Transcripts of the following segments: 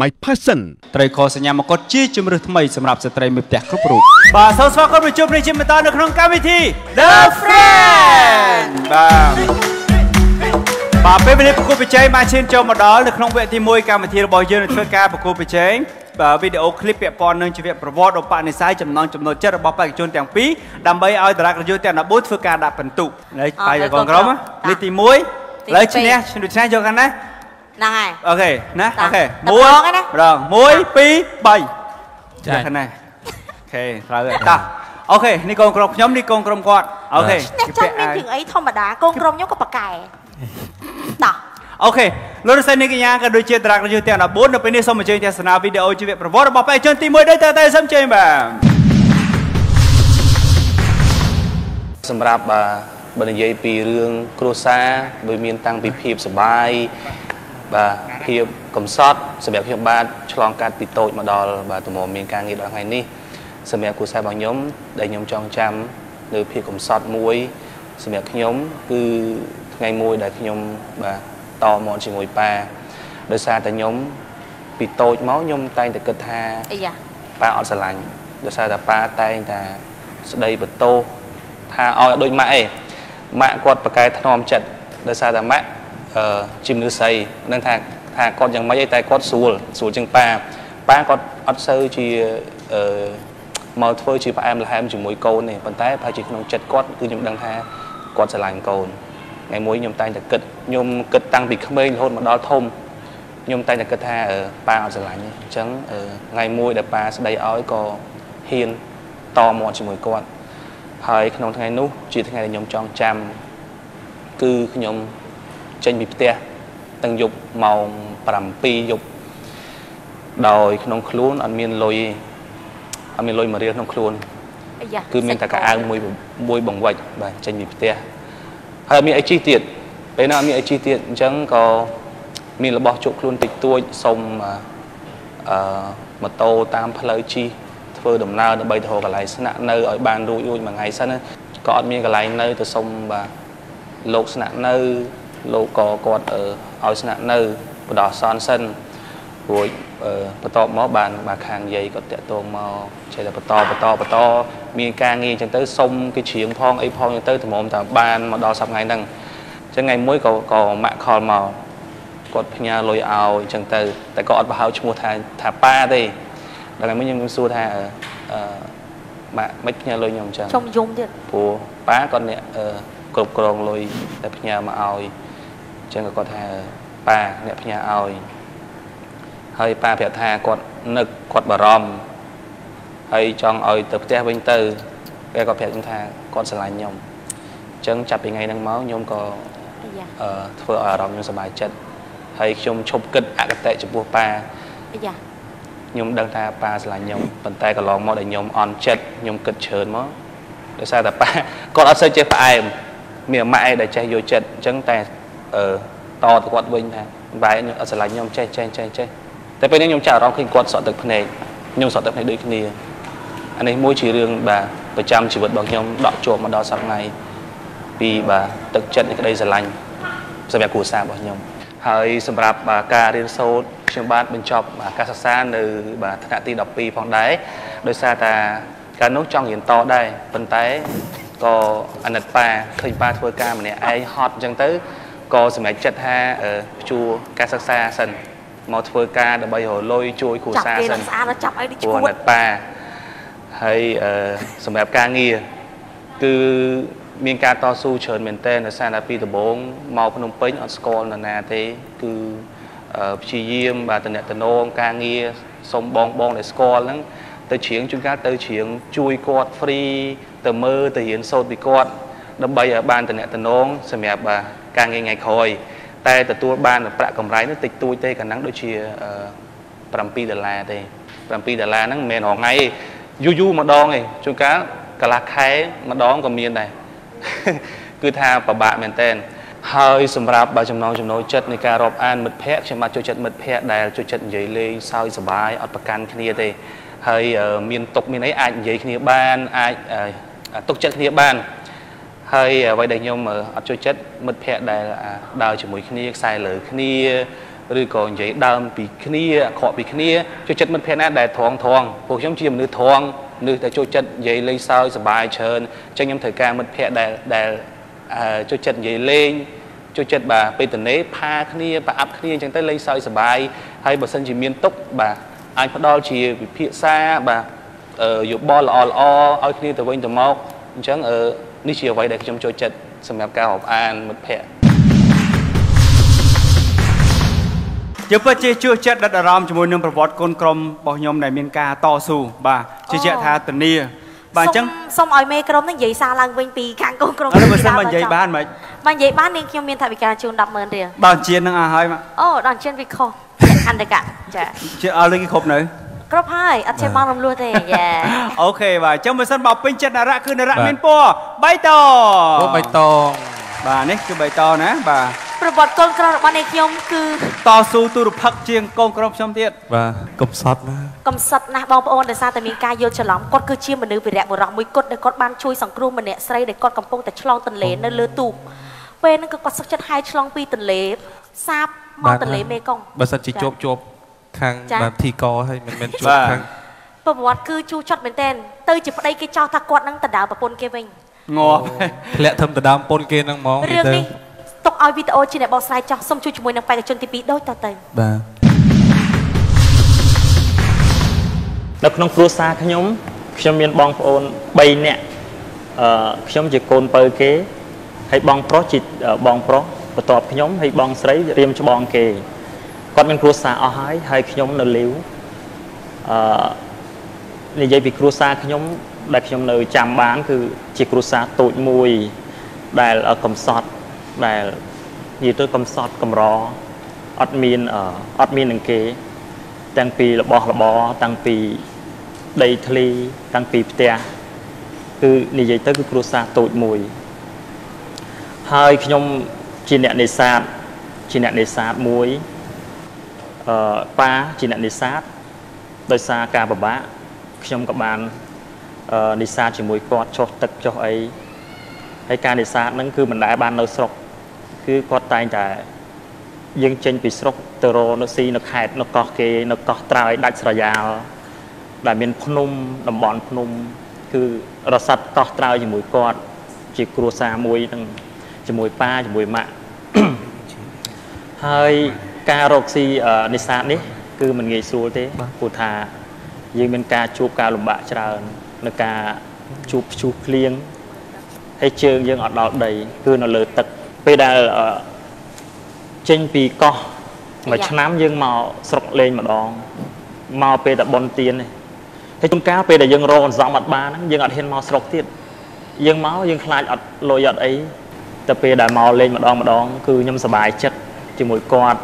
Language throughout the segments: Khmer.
my person ត្រីខសញ្ញាមកុដជាជំរឿសថ្មីសម្រាប់ស្ត្រីមេផ្ទះគ្រប់រូបបាទសូមស្វាគមន៍មកជួបនេះជាបន្តនៅក្នុងកម្មវិធី The Friend បាទបាទពេលវេលាប្រកួតប្រជែងបានឈានចូលមកដល់នៅក្នុងវគ្គទី1កម្មវិធីរបស់យើងនឹងធ្វើការប្រកួតប្រជែងបាទវីដេអូឃ្លីបពាក់ព័ន្ធនឹងជីវប្រវត្តិឧបនិស្ស័យចំណងចំណុចចិត្តរបស់បេក្ខជនទាំងពីរដើម្បីឲ្យតារាក្រយុទ្ធទាំង14ធ្វើការដាក់ពិន្ទុហើយបាយកងក្រុមលេខទី1ឥឡូវឈ្នះឈ្នះឈ្នះយកកាន់ណា ហ្នឹងហើយអូខេណាតាអូខេតែមួយម្ដងឯណាម្ដង1 2 3ចា៎ចាណាអូខេត្រូវហើយតាអូខេនេះកូនក្រុមខ្ញុំនេះកូនក្រុមគាត់អូខេអ្នកចាំមានជាងអីធម្មតាកូនក្រុមខ្ញុំក៏ប៉កែតោះអូខេលោកលោកស្រីនាងកញ្ញាក៏ដូចជាតារាក្រយុទ្ធទាំង14នៅពេលនេះសូមអញ្ជើញទស្សនាវីដេអូជីវប្រវត្តិរបស់បេក្ខជនទី1ដូចតទៅសូមអញ្ជើញបាទសម្រាប់បាទបើនិយាយពីរឿងគ្រួសារវាមានតាំងពីភាពសបាយ បាទភាពកំសត់សម្រាប់ខ្ញុំបាទឆ្លងកាត់ពីតូចមកដល់បាទទំមមានការងារដល់ថ្ងៃនេះសម្រាប់គ្រួសាររបស់ខ្ញុំដែលខ្ញុំចងចាំនៅភាពកំសត់មួយ សម្រាប់ខ្ញុំគឺថ្ងៃមួយដែលខ្ញុំបាទតមកជាមួយប៉ាដោយសារតែខ្ញុំពីតូចមកខ្ញុំតែងតែគិតថាអីយ៉ាប៉ាអត់ស្រឡាញ់ដោយសារតែប៉ាតែងតែស្ដីបន្ទោសថាឲ្យដូចម៉ាក់ឯងម៉ាក់គាត់ប្រកែថ្នមចិត្តដោយសារតែម៉ាក់ អឺជំនឿស្អីនឹងថាថាគាត់យ៉ាងម៉េចឯងតែគាត់ស្រួលស្រួលជាងប៉ាប៉ាគាត់អត់សូវជាអឺមកធ្វើជាផ្អែមល្ហែមជាមួយកូនទេប៉ុន្តែប្រហែលជាក្នុងចិត្តគាត់គឺខ្ញុំដឹងថាគាត់ស្រឡាញ់កូនថ្ងៃមួយខ្ញុំតែងតែគិតខ្ញុំគិតតាំងពីក្មេងរហូតមកដល់ធំខ្ញុំតែងតែគិតថាអឺប៉ាអត់ស្រឡាញ់ទេអញ្ចឹងអឺថ្ងៃមួយដែលប៉ាស្ដីឲ្យក៏ហ៊ានតមាត់ជាមួយគាត់ហើយក្នុងថ្ងៃនោះជាថ្ងៃដែលខ្ញុំចងចាំគឺខ្ញុំ ចេញពីផ្ទះតាំងយប់ម៉ោង7យប់ដោយក្នុងខ្លួនអត់មានលុយទេអត់មានលុយមួយរៀលក្នុងខ្លួនអីយ៉ាគឺមានតែកៅអៅមួយមួយបង្វិចបាទចេញពីផ្ទះហើយអត់មានអីជីទៀតពេលណាអត់មានអីជីទៀតអញ្ចឹងក៏មានរបស់ជក់ខ្លួនតិចតួចសុំអឺអឺម៉ូតូតាមផ្លូវជិះធ្វើដំណើរដើម្បីទៅរកកន្លែងស្នាក់នៅឲ្យបានរួចរួចមួយថ្ងៃសិនណាក៏អត់មានកន្លែងនៅទៅសុំបាទលោកស្នាក់នៅ លោកក៏គាត់អឺឲ្យស្នាក់នៅបដោះសនសិនរួចអឺបន្ទាប់មកបានបាទខាងយាយគាត់តាក់ទងមកចេះតែបន្តបន្តបន្តមានការងារអញ្ចឹងទៅសុំគេច្រៀងផងអីផងអញ្ចឹងទៅតម្រុំតែបានមកដល់សប្តាហ៍ថ្ងៃហ្នឹងអញ្ចឹងថ្ងៃមួយក៏ក៏ម៉ាក់ខលមកគាត់ផ្ញើលុយឲ្យអញ្ចឹងទៅតែក៏អត់ប្រហៅឈ្មោះថាថាប៉ាទេដល់ថ្ងៃមួយខ្ញុំសួរថាអឺអឺម៉ាក់មិនផ្ញើលុយខ្ញុំអញ្ចឹងជុំយំទៀតព្រោះប៉ាគាត់អ្នកអឺគ្រប់គ្រងលុយតែផ្ញើមកឲ្យអញ្ចឹងក៏គាត់ថាប៉ាអ្នកផ្ញើឲ្យហើយប៉ាប្រាប់ថាគាត់នឹកគាត់បារម្ភហើយចង់ឲ្យទៅផ្ទះវិញទៅគេគាត់ប្រាប់ខ្ញុំថាគាត់ស្រឡាញ់ខ្ញុំអញ្ចឹងចាប់ពីថ្ងៃហ្នឹងមកខ្ញុំក៏អីយ៉ាអឺធ្វើឲ្យអារម្មណ៍ខ្ញុំសប្បាយចិត្តហើយខ្ញុំឈប់គិតអកតេចំពោះប៉ាអីយ៉ាខ្ញុំដឹងថាប៉ាស្រឡាញ់ខ្ញុំប៉ុន្តែកន្លងមកដែលខ្ញុំអន់ចិត្តខ្ញុំគិតច្រើនមកដោយសារតែប៉ាគាត់អត់សូវចេះផ្អែមមានអាម៉ាក់ឯងដែលចេះយកចិត្តអញ្ចឹងតែ អឺតទៅគាត់វិញថាបែរខ្ញុំអត់ស្រឡាញ់ខ្ញុំចេះចេះចេះចេះតែពេលនេះខ្ញុំចាក់អារម្មណ៍ឃើញគាត់សក់ទឹកភ្នែកខ្ញុំសក់ទឹកភ្នែកដូចគ្នាអានេះមួយជារឿងបាទប្រចាំជីវិតរបស់ខ្ញុំដកជាប់មកដល់សប្តាហ៍ថ្ងៃពីបាទទឹកចិត្តនៃក្តីស្រឡាញ់សម្រាប់គ្រួសាររបស់ខ្ញុំហើយសម្រាប់បាទការរៀនសូត្រខ្ញុំបានបញ្ចប់បាទការសិក្សានៅបាទថ្នាក់ទី12ផងដែរដោយសារតែកាលនោះចង់រៀនតដែរប៉ុន្តែក៏អាណិតប៉ាឃើញប៉ាធ្វើការម្នាក់ឯងហត់អញ្ចឹងទៅ ក៏សម្រេចចិត្តថាអឺព្យួរការសិក្សាសិនមកធ្វើការដើម្បីរកលុយជួយគ្រួចាប់សារគេសិនឹងនស្អាតដល់ចាប់អីដូចព្រោះឈួអាតណិតប៉ាហើយអឺសម្រាប់ការងារគឺមានការតស៊ូច្រើនមែនទែនដោយសារតែពីដំបូងមកភ្នំពេញអត់ស្គាល់នរណាទេគឺអឺព្យាយាមបាទតំណតំណងការងារសុំបងបងដែលស្គាល់ហ្នឹងទៅជ្រៀងជួនកាលទៅជ្រៀងជួយគាត់ free ទៅមើលទៅរៀនសូត្រពីគាត់ដើម្បីឲ្យបានតំណតំណងសម្រាប់បាទ ការងារថ្ងៃក្រោយតែទទួលបានប្រាក់កម្រៃនោះតិចតួចទេកាលហ្នឹងដូចជាអឺ7ដុល្លារទេ7ដុល្លារហ្នឹងមិនមែនរងថ្ងៃទេយូរយូរម្ដងឯងជួនកាលកន្លះខែម្ដងក៏មានដែរគឺថាពិបាកមែនតើហើយសម្រាប់បើចំណងចំណូលចិត្តនៃការរាប់អានមិត្តភ័ក្តិខ្ញុំបាទចូលចិត្តមិត្តភ័ក្តិដែលចូលចិត្តនិយាយលេងសើចសប្បាយអត់ប្រកាន់គ្នាទេហើយអឺមានទុកមានអីអាចនិយាយគ្នាបានអាចអឺទុកចិត្តគ្នាបាន ហើយអ្វីដែលខ្ញុំអឺអត់ចូលចិត្តមិត្តភ័ក្តិដែលអាដើរជាមួយគ្នាខ្សែលើគ្នាឬក៏និយាយដើមពីគ្នាអាក្រក់ពីគ្នាចូលចិត្តមិត្តភក្តិណាដែលត្រង់ត្រង់ពួកខ្ញុំជាមនុស្សត្រង់មនុស្សដែលចូលចិត្តនិយាយលេងសើចសប្បាយច្រើនអញ្ចឹងខ្ញុំត្រូវការមិត្តភក្តិដែលដែលចូលចិត្តនិយាយលេងចូលចិត្តបាទពេលតនេផាគ្នាប្រអាប់គ្នាអញ្ចឹងទៅលេងសើចសប្បាយហើយបើសិនជាមានទុកបាទអាចផ្ដល់ជាវិភាសាបាទយោបល់ល្អល្អឲ្យគ្នាទៅវិញទៅមកអញ្ចឹង នេះជាអ្វីដែលខ្ញុំចូលចិត្តសម្រាប់ការរាប់អានមិត្តភ័ក្តិយើងពិតជាជួសចិត្តដិតអារម្មណ៍ជាមួយនឹងប្រវត្តិកូនក្រុមរបស់ខ្ញុំដែលមានការតស៊ូបាទជឿជាក់ថាធានាបាទអញ្ចឹងសូមឲ្យមេក្រុមនឹងនិយាយសារឡើងវិញពីខាងកូនក្រុមឥឡូវបើសិនមកនិយាយបានមិនបាននិយាយបាននាងខ្ញុំមានថវិកាជូន100,000រៀលដល់ជាតិនឹងអស់ហើយមកអូដល់ជាតិវាខុសអន្តកៈចាជាអស់លុយគ្រប់នៅ គ្រប់ហើយអត់ចេះបងរំលោះទេយ៉ាអូខេបាទអញ្ចឹងបើសិនបើពេញចិត្តនរៈគឺនរៈមានពណ៌បៃតងអូបៃតងបាទនេះគឺបៃតងណាបាទប្រវត្តិកូនក្រុមរបស់នាងខ្ញុំគឺតស៊ូទូរផឹកជាងកូនក្រុមខ្ញុំទៀតបាទកំសត់ណាកំសត់ណាស់បងប្អូនដោយសារតែមានការយល់ច្រឡំគាត់គឺជាមនុស្សវិរៈបុរសមួយគត់ដែលគាត់បានជួយសង្គ្រោះម្នាក់ស្រីដែលគាត់កំពុងតែឆ្លងទន្លេនៅលើទូកពេលហ្នឹងក៏គាត់សុខចិត្តហាយឆ្លងពីទន្លេសាបមកទន្លេមេគង្គបើសិនជាជាប់ជាប់ ខាងបានធីកហើយមិនមែនជួបខាងប្រវត្តិគឺជួចត់មែនតែនទៅជាប្តីគេចោទថាគាត់នឹងដណ្ដើមប្រពន្ធគេវិញងាប់ធ្លាក់ធំដណ្ដើមប្រពន្ធគេហ្នឹងហ្មងរឿងនេះទុកឲ្យវីដេអូជាអ្នកបកស្រាយចោះសូមជួយជាមួយនឹងបេក្ខជនទី2ដូចតទៅបាទនៅក្នុងគ្រួសារខ្ញុំខ្ញុំមានបងប្អូន3នាក់អឺខ្ញុំជាកូនពៅគេហើយបងប្រុសជាបងប្រុសបន្ទាប់ខ្ញុំហើយបងស្រីរៀមច្បងគេ គាត់មានគ្រួសារអស់ហើយហើយខ្ញុំនៅលាវអឺនិយាយពីគ្រួសារខ្ញុំដែលខ្ញុំនៅចាំបាន គឺជាគ្រួសារតូចមួយ ដែលកំសត់ដែលនិយាយទៅកំសត់កំរអត់មានអត់មាននឹងគេ តាំងពីរបស់របរតាំងពីដីធ្លីតាំងពីផ្ទះគឺនិយាយទៅគឺគ្រួសារតូចមួយ ហើយខ្ញុំជាអ្នកនេសាទជាអ្នកនេសាទមួយ អឺប៉ាជាអ្នកនេសាទដោយសារការពិបាកខ្ញុំក៏បានអឺនេសាទជាមួយគាត់ចុះទឹកចុះអីហើយការនេសាទហ្នឹងគឺមិនដែលបាននៅស្រុកគឺគាត់តែងតែយើងចេញពីស្រុកទៅរនៅស៊ីនៅខេត្តនៅកោះគេនៅកោះត្រើយដាច់ស្រយាលដែលមានភ្នំតំបន់ភ្នំ គឺរស័តកោះត្រើយជាមួយគាត់ជាគ្រួសារមួយហ្នឹងជាមួយប៉ាជាមួយម៉ាក់ហើយ ការរកស៊ីនេសាទនេះ គឺមិនងាយស្រួលទេព្រោះថាយើងមានការជួបការលំបាកច្រើននៅការជួបព្យុះភ្លៀងហើយជើងយើងអត់ដល់ដី គឺនៅលើទឹកពេលដែលចេញពីកោះមួយឆ្នាំយើងមកស្រុកលេងម្ដងមកពេលតែប៉ុនទៀននេះហើយជួនកាលពេលដែលយើងរកអន្សំអត់បានហ្នឹងយើងអត់ហ៊ានមកស្រុកទៀតយើងមកយើងខ្លាចអត់លុយអត់អីតែពេលដែលមកលេងម្ដងម្ដងគឺខ្ញុំសប្បាយចិត្តជាមួយគាត់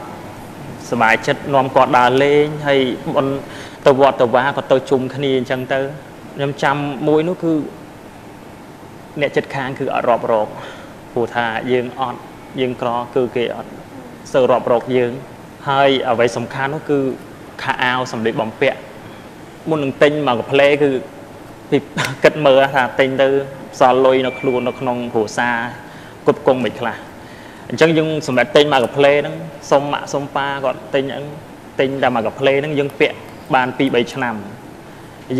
សบายចិត្តនាំគាត់ដើរលេងហើយបនទៅវត្តទៅវាក៏ទៅជុំគ្នាអញ្ចឹងទៅខ្ញុំចាំមួយនោះគឺអ្នកចិត្តខាងគឺអត់រាប់រកព្រោះថាយើងអត់យើងក្រគឺគេអត់សូវរាប់រកយើងហើយអ្វីសំខាន់នោះគឺខោអាវសម្លៀកបំពាក់មុននឹងទិញមកកាផ្លេគឺពីគិតមើលថាទិញទៅសល់លុយនៅខ្លួននៅក្នុងគ្រួសារគ្រប់គង់មិនខ្លះ អញ្ចឹងយើងសម្រាប់ទិញមកកាផ្លេហ្នឹងសុំម៉ាក់សុំប៉ាគាត់ទិញហ្នឹងទិញតែមកកាផ្លេហ្នឹងយើងពាក់បាន2 3ឆ្នាំ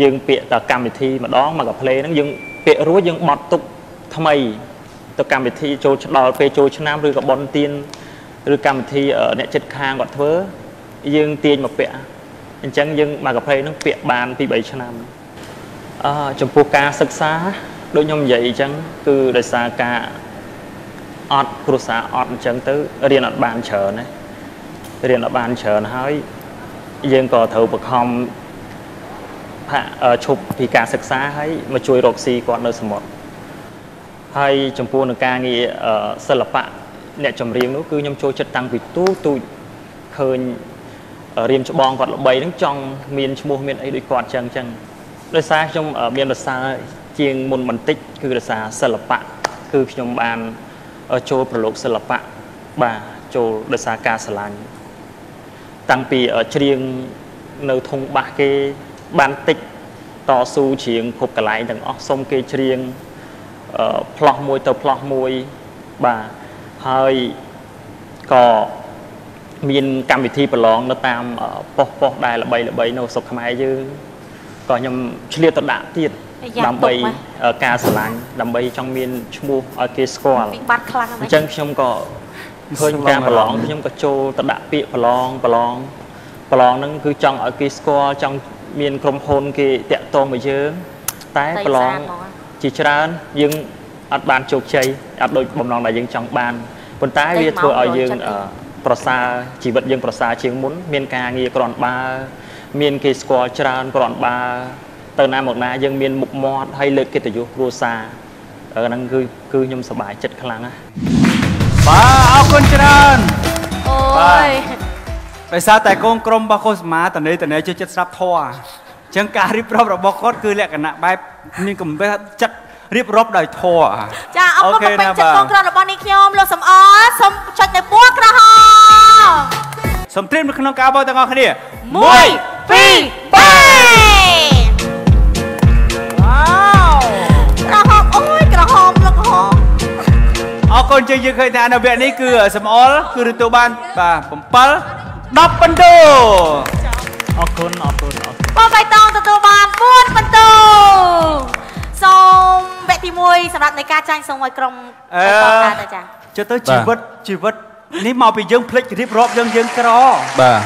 យើងពាក់តែកម្មវិធីម្ដងមកកាផ្លេហ្នឹងយើងពាក់រួចយើងបត់ទុកថ្មីទៅកម្មវិធីចូលដល់ពេលចូលឆ្នាំឬក៏បន់ទៀនឬកម្មវិធីអ្នកចិត្តខាងគាត់ធ្វើយើងទាញមកពាក់អញ្ចឹងយើងមកកាផ្លេហ្នឹងពាក់បាន2 3ឆ្នាំអឺចំពោះការសិក្សាដូចខ្ញុំនិយាយអញ្ចឹងគឺដោយសារការ អត់គ្រួសារអត់អញ្ចឹងទៅរៀនអត់បានច្រើនណារៀនអត់បានច្រើនហើយយើងក៏ត្រូវបង្ខំផាកឈប់ពីការសិក្សាហើយមកជួយរកស៊ីគាត់នៅសមុទ្រហើយចំពោះនឹងការងារសិល្បៈអ្នកចម្រៀងនោះគឺខ្ញុំចូលចិត្តតាំងពីទូទូចឃើញរៀមច្បងគាត់ល្បីហ្នឹងចង់មានឈ្មោះមានអីដូចគាត់ចឹងចឹងដោយសារខ្ញុំមានប្រសើរជាងមុនបន្តិចគឺដោយសារសិល្បៈគឺខ្ញុំបាន ចូលប្រឡូកសិល្បៈបាទចូលដោយសារការស្រឡាញ់តាំងពីច្រៀងនៅធុងបាសគេបានតិចតស៊ូច្រៀងគ្រប់កន្លែងទាំងអស់សុំគេច្រៀងផ្លោះមួយទៅផ្លោះមួយបាទហើយក៏មានកម្មវិធីប្រឡងនៅតាមអឺប៉ុស្តិ៍ប៉ុស្តិ៍ដែលល្បីល្បីនៅស្រុកខ្មែរយើងក៏ខ្ញុំឆ្លៀតទៅដាក់ទៀតយ៉ាប់ ដើម្បីទុកមកអឺការស្រឡាញ់ដើម្បីចង់មានឈ្មោះឲ្យគេស្គាល់វិបត្តិខ្លាំងណាស់អញ្ចឹងខ្ញុំក៏ឃើញការប្រឡងខ្ញុំក៏ចូលទៅដាក់ពាក្យប្រឡងប្រឡងប្រឡងហ្នឹងគឺចង់ឲ្យគេស្គាល់ចង់មានក្រុមហ៊ុនគេតាក់ទងមកយើងតែតែប្រឡងសានហ្មងជាច្រើនយើងអត់បានជោគជ័យអត់ដូចបំណងដែលយើងចង់បានប៉ុន្តែតែវាធ្វើឲ្យយើងមកចូលចិត្តអឺប្រសើរជីវិតយើងប្រសើរជាងមុន មានការងារគ្រាន់បើមានគេស្គាល់ច្រើនគ្រាន់បើ ទៅណាមកណាយើងមានមុខមាត់ហើយលើកកិត្តិយសគ្រួសារអឺហ្នឹងគឺគឺខ្ញុំសប្បាយចិត្តខ្លាំងណាស់បាទអរគុណច្រើនអូបាទយដោយសារតែកូនក្រុមរបស់កុសមាតនេតនេជួយចិត្តស្ដាប់ធម៌អញ្ចឹងការរៀបរាប់របស់គាត់គឺលក្ខណៈបែបមានកម្រិតចិត្តរៀបរាប់ដោយធម៌ចាអរគុណអូខេបំពេញណាចិត្តបាទកងក្ររបស់នេះខ្ញុំលោកសំអល់សូមចុចនៅពណ៌ក្រហមសូមត្រៀមនៅក្នុងការបោកទាំងអស់គ្នា1 2 គុណជើងយើងឃើញថានៅវគ្គនេះគឺសំអល់គឺទទួលបានបាទ7 10បន្ទូអរគុណអរគុណអរគុណបងបៃតងទទួលបាន4បន្ទូសូមវគ្គទី1សម្រាប់នៃការចាញ់សូមឲ្យក្រុមអឺបៃតងកើតទៅចាចុះទៅជីវិតជីវិតនេះមកពីយើងភ្លេចរៀបរាប់យើងយើងក្របាទ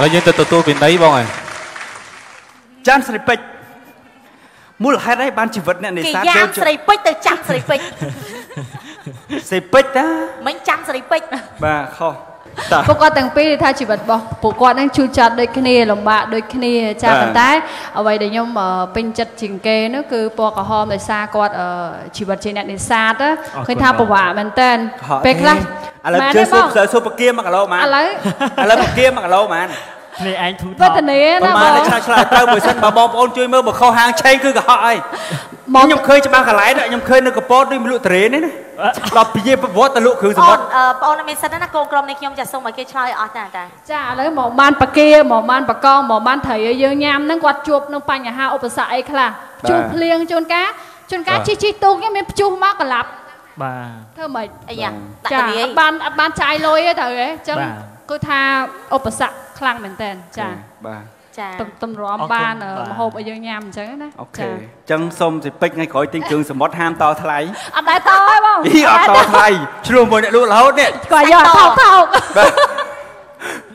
ហើយយើងទៅទទួលពីណីបងហើយចាន់ស្រីពេជ្រ មូលហេតុអីបានជីវិតអ្នកនេគេសាទយ៉ាងចូលស្រីពេជ្រទៅចាំស្រីពេជ្រស្រីពេជ្រតាមិញចាំស្រីពេជ្របាទខុសតាពួកគាត់ទាំងពីរថាជីវិតរបស់ពួកគាត់នឹងឈឺចាប់ដូចគ្នាលំបាកដូចគ្នាចាបាទប៉ុន្តែអ្វីដែលខ្ញុំអឺពេញចិត្តជាងគេនោះគឺពណ៌ក្រហមដោយសារគាត់អឺជីវិតជាអ្នកនេសាទណាឃើញថាពិបាកមែនតើពេលខ្លះឥឡូវមែនជឿទេសួបรงសើសួរប្រគៀម1គីឡូម៉ានឥឡូវឥឡូវប្រគៀម1គីឡូម៉ាន នេះឯងធូរវេទនាប្រណាហែលបងឆ្លាតឆ្លាតត្រូវមួយសិនបើបងប្អូនជួយមើលបើខុសហាងឆេងគឺកុហកហើយមកខ្ញុំឃើញច្បាស់កន្លែងខ្ញុំឃើញនៅកពតដូចមលក់តរេនេះណាដល់ពីប្រវត្តិទៅលក់គ្រឿងសអូមុនទ្រអឺបងអូនមានសិនណាកូនក្រុមនេះខ្ញុំចាសូមឲ្យគេឆ្លើយអស់តាតាចាឥឡូវមកបានបកាមកបានបកងមកបានត្រីឲ្យយើងញ៉ាំហ្នឹងគាត់ជួបនឹងបញ្ហាឧបសគ្គអីខ្លះជួបភ្លៀងជួនកាលជួនកាលជិះជិះទូកហ្នឹងមានព្យុះមកកន្លាប់បាទធ្វើម៉េចអីយ៉ាដាក់ចាទៅនេះអត់បានអត់បានចាយលុយទេត្រូវហ៎អញ្ចឹងបាទគឺថាឧបសគ្គ ខ្លាំងមែនតើចាបាទចាទំទំរាំអរគុណបានបាទមហូបឲ្យយើងញ៉ាំអញ្ចឹងណាអូខេអញ្ចឹងសូមសិពេចថ្ងៃក្រោយទិញគ្រឿងសមុទ្រហាមតថ្លៃអត់ដែរតទេបងអីអត់តថ្លៃឆ្លោះមួយអ្នកលក់រហូតនេះគាត់យកថោកថោកបាទ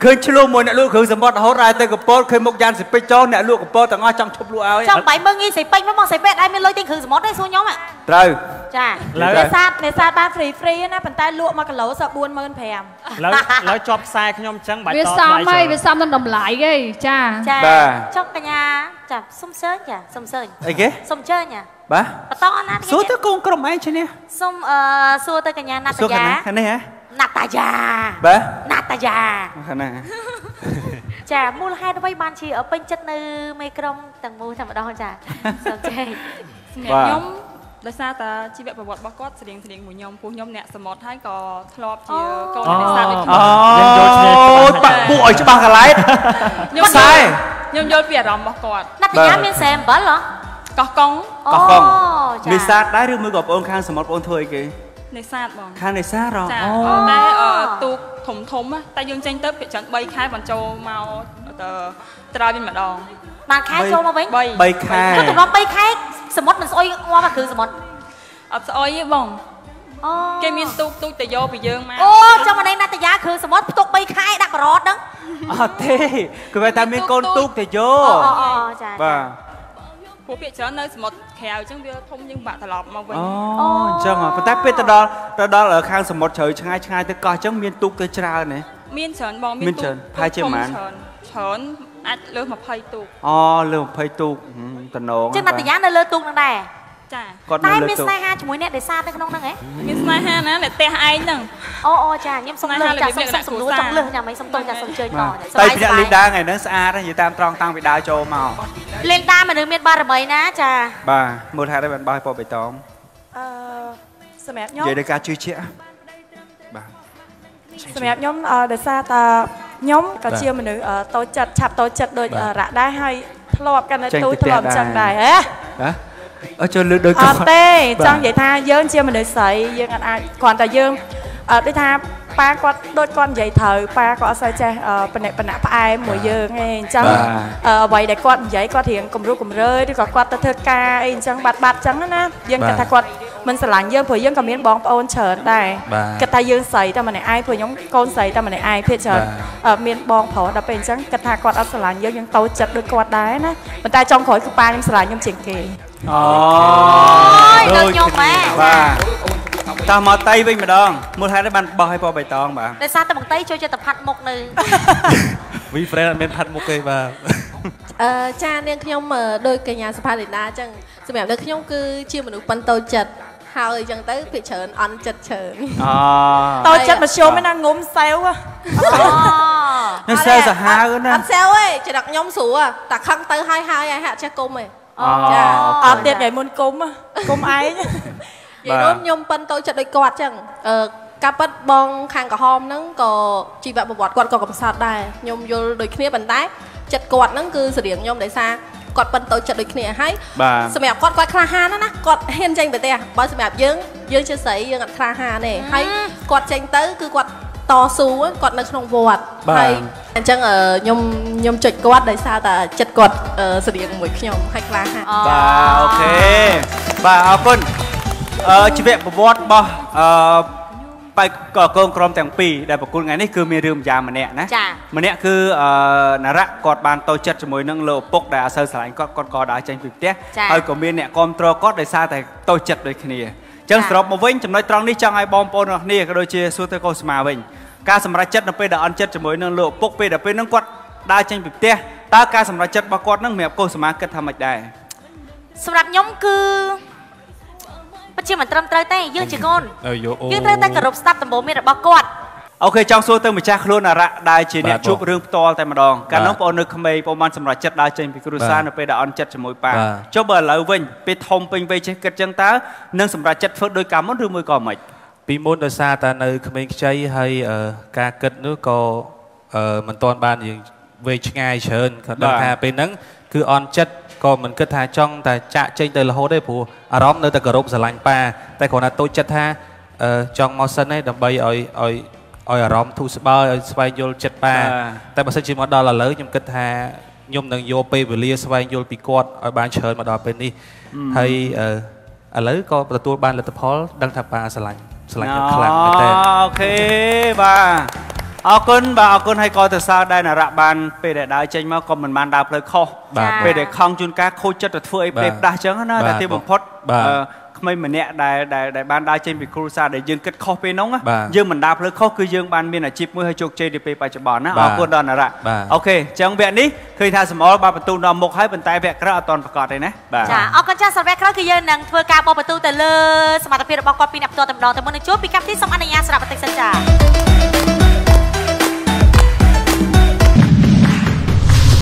ឃើញឆ្លោះមួយអ្នកលក់គ្រឿងសមុទ្ររហូតដល់ទៅកពតឃើញមុខយ៉ានសិពេចចោលអ្នកលក់កពតទាំងអស់ចង់ឈប់លក់ឲ្យចង់បាយមើងងាយស្រីពេជ្រមកបងស្រីពេជ្រដែរមានលុយទិញគ្រឿងសមុទ្រទេសួរខ្ញុំហ៎ត្រូវចាឡើយត្រូវនេសាទនេសាទបាន free free ណាប៉ុន្តែលក់1គីឡូសោះ45000ឡើយឡើយជាប់ខ្សែខ្ញុំអញ្ចឹងបាច់វាតសមថ្លៃហើយច្រើនវាសមនឹងតម្លៃហីចាចាបាទចុកកញ្ញាចាសុំសើញចាសុំសើញអីគេសុំជើញចាបាទបន្តអណាតសួរទៅកូនក្រុមឯងឈ្នះសុំអឺសួរទៅកញ្ញាណាតាសួរខាងយាណាខាងនេះហ៎ ណាតាយាបាទណាតាយាខាងណាចាមូលហេតុអ្វីបានជាពេញចិត្តនៅមេក្រុមទាំងមូលតែម្ដងចាសុំជេសម្រាប់ខ្ញុំដោយសារតែជីវប្រវត្តិរបស់គាត់ស្រៀងស្រៀងមួយខ្ញុំពោះខ្ញុំអ្នកសមុទ្រហើយក៏ធ្លាប់ជាកូននេសាទដូចអូខ្ញុំយើងយកឈ្នះច្បាស់បាក់ពួកឲ្យច្បាស់កន្លែងខ្ញុំខ្សែខ្ញុំយល់ពីអារម្មណ៍របស់គាត់ណាតាយាមានសែអំបិលហ៎កោះកុងកោះកុងចានេសាទដែរឬមួយក៏បងខាងសមុទ្របងធ្វើអីគេ នេសាទបងខាងនេសាទហ៎ចាអូតែអឺទូកធំធំណាតែយើងចេញទៅភាគច្រើន3ខែបានចូលមកទៅត្រើយវិញម្ដងបានខែចូលមកវិញ3 3ខែទៅទម្លាប់3ខែសមុទ្រមិនស្អុយងាប់អាគ្រឿងសមុទ្រអត់ស្អុយទេបងអូគេមានទូកទូកទៅយកពីយើងមកអូចាំមកនេះណាតាយាគ្រឿងសមុទ្រផ្ទុក3ខែដាក់ប្រອດហ្នឹងអត់ទេគឺថាមានកូនទូកទៅយកអូអូអូចាបាទ ពួកភាគច្រើននៅសមុទ្រក្រៅអញ្ចឹងវាធំយើងបាក់ត្រឡប់មកវិញអូអញ្ចឹងហ៎ប៉ុន្តែពេលទៅដល់ទៅដល់ខាងសមុទ្រជ្រៅឆ្ងាយឆ្ងាយទៅកោះអញ្ចឹងមានទូកទៅច្រើនហ៎មានច្រើនបងមានច្រើនទូកប្រហែលជាទូកធំប៉ុន្មានច្រើនច្រើនអាចលើស20ទូកអូលើ20ទូកហឹមតំណងចឹងណាតាយានៅលើទូកហ្នឹងដែរ ចាគាត់នៅតែលើមានទូកស្នេហាជាមួយអ្នកដែលសារនៅក្នុងហ្នឹងហ៎មានស្នេហាណាអ្នកផ្ទះឯងហ្នឹងអូអូចាខ្ញុំសុំលើសចាសុំសុំសំណួរចង់លើសញ៉ាំអីសុំទោសចាសុំជើញមកតែពីអ្នកលីដាថ្ងៃហ្នឹងស្អាតហើយនិយាយតាមត្រង់តាំងពីដើរចូលមកលេនដាមនុស្សមានបារមីណាចាបាទមើលហេតុឲ្យបានបោះឲ្យពណ៌បៃតងអឺសម្រាប់និខ្ញុំយាយដល់ការជឿជាក់បាទសម្រាប់ខ្ញុំអឺដោយសារតែខ្ញុំក៏ជាមនុស្សអឺតូចចិត្តឆាប់តូចចិត្តដូចអឺរ៉ាក់ដែរហើយធ្លាប់កាន់តែទូធ្លាប់អញ្ចឹងដែរហ៎ ហ៎អើចូលលើដូចអត់ទេបាទចង់និយាយថាយើងជាមនុស្សស្រីយើងអត់អាចគ្រាន់តែយើងអឺដូចថាប៉ាគាត់ដូចគាត់និយាយត្រូវប៉ាគាត់អត់សូវចេះអឺបណិបណៈផ្អែមមួយយើងឯងអញ្ចឹងបាទអឺអ្វីដែលគាត់និយាយគាត់រៀងគំរូគំរើយឬក៏គាត់ទៅធ្វើការអីអញ្ចឹងបាត់បាត់អញ្ចឹងណាយើងគិតថាគាត់មិនស្រឡាញ់យើងព្រោះយើងក៏មានបងប្អូនច្រើនដែរបាទគិតថាយើងស្រីតែម្នាក់ឯងព្រោះខ្ញុំកូនស្រីតែម្នាក់ឯងភាគច្រើនបាទអឺមានបងប្រុសដល់ពេលអញ្ចឹងគិតថាគាត់អត់ស្រឡាញ់យើងយើងតូចចិត្តដូចគាត់ដែរណាប៉ុន្តែចុងក្រោយគឺប៉ាខ្ញុំស្រឡាញ់ខ្ញុំជាងគេ អូយដល់ខ្ញុំហ៎បាទតោះមកតៃវិញម្ដងមូលហេតុអីបានបោះឲ្យពណ៌បៃតងបាទដោយសារតែបង្តីចូលចិត្តតែផាត់មុខនៅវីហ្វ្រេនអត់មានផាត់មុខទេបាទអឺចានាងខ្ញុំអឺដោយកញ្ញាសុផាលីណាអញ្ចឹងសម្រាប់នៅខ្ញុំគឺជាមនុស្សប៉ិនតូចចិត្តហើយអញ្ចឹងទៅភាគច្រើនអន់ចិត្តច្រើនអូតូចចិត្តមធ្យមឯណាងុំសែវហ៎អូនេះសើសាហាវណាអត់សែវទេចរិតខ្ញុំស្រួលតែខឹងទៅហើយហើយហើយហាក់ចេះគុំទេអូ ចាអត់ទៀតថ្ងៃមុនគុំហ៎គុំឯងនិយាយរួមខ្ញុំប៉ិនតូចចិត្តដូចគាត់អញ្ចឹងអឺការប៉ិតបងខាងក្រហមហ្នឹងក៏ជីវប្រវត្តិគាត់ក៏កំសត់ដែរខ្ញុំយល់ដូចគ្នាប៉ុន្តែចិត្តគាត់ហ្នឹងគឺសរៀងខ្ញុំដោយសារគាត់ប៉ិនតូចចិត្តដូចគ្នាហើយបាទសម្រាប់គាត់គាត់ក្លាហានណាស់ណាគាត់ហ៊ានចេញទៅផ្ទះបើសម្រាប់យើងយើងជាស្រីយើងអត់ក្លាហានទេហើយគាត់ចេញទៅគឺគាត់ តស៊ូគាត់នៅក្នុងវត្តបាទហើយអញ្ចឹងអឺខ្ញុំខ្ញុំចុចគាត់ដោយសារតែចិត្តគាត់អឺស្រៀងមួយខ្ញុំហើយក្លាហានបាទអូខេបាទអរគុណអឺជីវប្រវត្តិរបស់អឺបែកក៏កូនក្រុមទាំងពីរដែលប្រគល់ថ្ងៃនេះគឺមានរឿងម្យ៉ាងម្នាក់ណាចាម្នាក់គឺអឺនរៈគាត់បានតូចចិត្តជាមួយនឹងលោកឪពុកដែលអត់សូវស្រឡាញ់គាត់គាត់ក៏ដើរចេញពីផ្ទះចាហើយក៏មានអ្នកគ្រប់គ្រងគាត់ដោយសារតែតូចចិត្តដូចគ្នាអញ្ចឹងចាសរុបមកវិញចំណុចត្រង់នេះចង់ឲ្យបងប្អូនទាំងអស់គ្នាក៏ដូចជាសួរទៅកូនស្មាវិញការសម្រេចចិត្តនៅពេលដែលអន់ចិត្តជាមួយនឹងលោកឪពុកពេលដែលពេលហ្នឹងគាត់ដើរចេញពីផ្ទះតើការសម្រេចចិត្តរបស់គាត់ហ្នឹងសម្រាប់កូនស្មាគិតថាម៉េចដែរសម្រាប់ខ្ញុំគឺពិតជាមិនត្រឹមត្រូវទេយើងជាកូនអើយោអូយើងត្រូវតែគោរពស្ដាប់ដំបូន្មានរបស់គាត់ អូខេចង់សួរទៅម្ចាស់ខ្លួនអរៈដែលជាអ្នកបាទជួបបងរឿងផ្ទាល់តែម្ដងកាលបាទនោះបងអូននៅក្មេងបងបានសម្រេចចិត្តដើរចេញពីគ្រួសារបាទនៅពេលដែលអន់ចិត្តជាមួយប៉ាបាទចុះបើឥឡូវវិញពេលធំពេញវ័យចេះគិតចឹងតើនឹងសម្រេចចិត្តធ្វើដោយកាលមុនឬមួយក៏មិនពីមុនដោយសារតែនៅក្មេងខ្ចីហើយអឺការគិតនោះក៏អឺមិនទាន់បានយើងវែងឆ្ងាយច្រើនក៏ដឹងថាពេលហ្នឹងគឺអន់ចិត្តក៏មិនគិតថាចង់តែចាក់ចេញទៅរហូតទេព្រោះអារម្មណ៍នៅតែគោរពស្រឡាញ់ប៉ាតែគ្រាន់តែតូចចិត្តថាអឺចង់មកសិនទេដើម្បីឲ្យឲ្យ ឲ្យអារម្មណ៍ធូរស្បើយឲ្យស្វែងយល់ចិត្តប៉ាបាទតែបើសិនជាមកដល់ឥឡូវខ្ញុំគិតថាខ្ញុំនឹងយកពេលវេលាស្វែងយល់ពីគាត់ឲ្យបានច្រើនមកដល់ពេលនេះហើយអឺឥឡូវក៏ទទួលបានលទ្ធផលដឹងថាប៉ាស្រឡាញ់ស្រឡាញ់ខ្ញុំខ្លាំងមែនតើអូខេបាទអរគុណបាទអរគុណហើយក៏ទៅសើដែរនរៈបានពេលដែលដើរចេញមកក៏មិនបានដើរផ្លូវខុសបាទពេលដែលខំជួនកាលខូចចិត្តទៅធ្វើអីបាទពេលផ្ដាស់ចឹងណាបាទតែទីបំផុតបាទអឺ ក្មេងម្នាក់ដែលដែលដែលបានដើរចេញពីគ្រួសារដែលយើងគិតខុសពេលហ្នឹងណាបាទយើងមិនដើរផ្លូវខុសគឺយើងបានមានអាជីពមួយហើយជោគជ័យនៅពេលបច្ចុប្បន្នណាអបាទរគុណដល់នរៈបាទអូខេចឹងវគ្គនេះឃើញថាសមអល់បានបន្ទូលដល់មុខហើយប៉ុន្តែវគ្គក្រោយអត់តន់ប្រកាសទេណាបាទចាអរគុណចាស់សម្រាប់ក្រោយគឺយើងនឹងធ្វើការបោះបន្ទូទៅលើសមត្ថភាពរបស់គាត់ពីអ្នកផ្ទាល់តែម្ដងតែមុននឹងជួបពីកម្មវិធីសូមអនុញ្ញាតសម្រាប់បន្តិចសិនចា